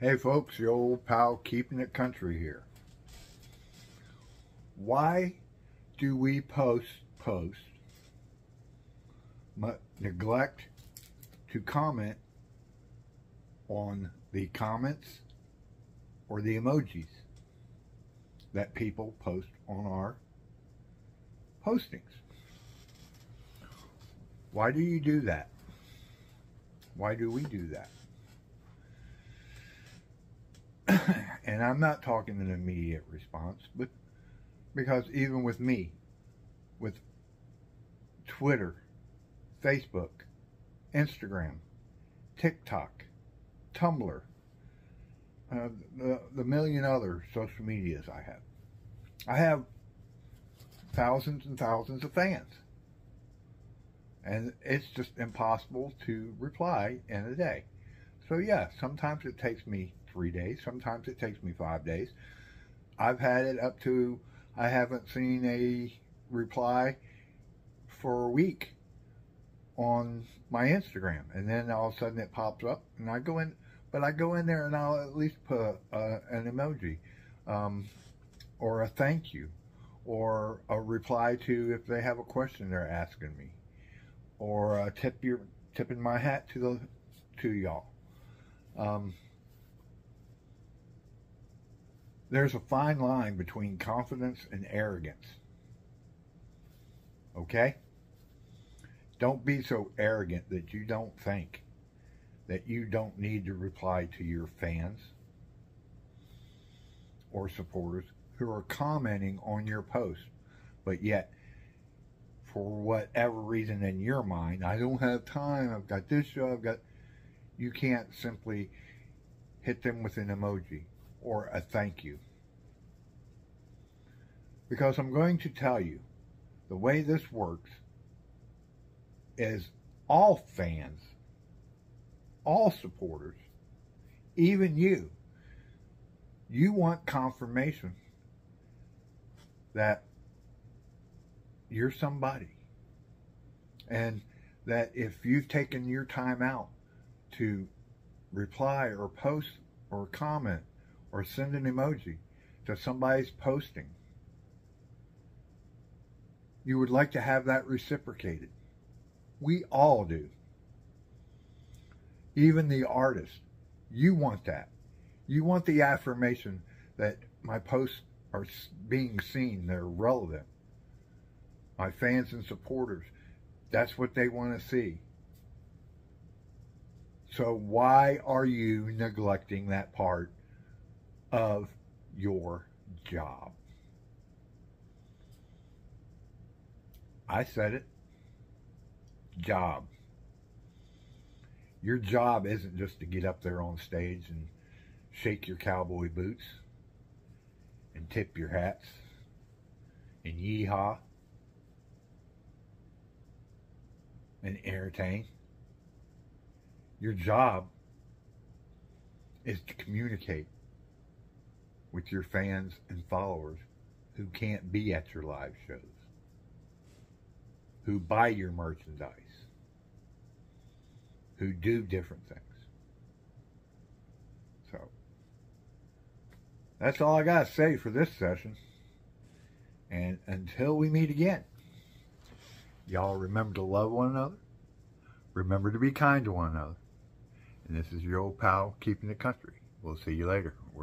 Hey folks, your old pal keeping it country here. Why do we post post but neglect to comment on the comments or the emojis that people post on our postings? Why do you do that? Why do we do that? And I'm not talking an immediate response, but because even with me, with Twitter, Facebook, Instagram, TikTok, Tumblr, uh, the, the million other social medias I have, I have thousands and thousands of fans. And it's just impossible to reply in a day. So yeah, sometimes it takes me three days. Sometimes it takes me five days. I've had it up to, I haven't seen a reply for a week on my Instagram. And then all of a sudden it pops up and I go in, but I go in there and I'll at least put uh, an emoji um, or a thank you or a reply to if they have a question they're asking me or tip your tipping my hat to the to y'all. Um, there's a fine line between confidence and arrogance. Okay? Don't be so arrogant that you don't think that you don't need to reply to your fans or supporters who are commenting on your post, but yet, for whatever reason in your mind, I don't have time, I've got this show, I've got, you can't simply hit them with an emoji or a thank you. Because I'm going to tell you, the way this works is all fans, all supporters, even you, you want confirmation that you're somebody. And that if you've taken your time out to reply or post or comment or send an emoji to somebody's posting, you would like to have that reciprocated. We all do. Even the artist, you want that. You want the affirmation that my posts are being seen, they're relevant. My fans and supporters, that's what they want to see. So why are you neglecting that part of your job? I said it. Job. Your job isn't just to get up there on stage and shake your cowboy boots and tip your hats and yeehaw and entertain. Your job is to communicate with your fans and followers who can't be at your live shows, who buy your merchandise, who do different things. So, that's all I got to say for this session. And until we meet again, y'all remember to love one another. Remember to be kind to one another. And this is your old pal keeping the country. We'll see you later.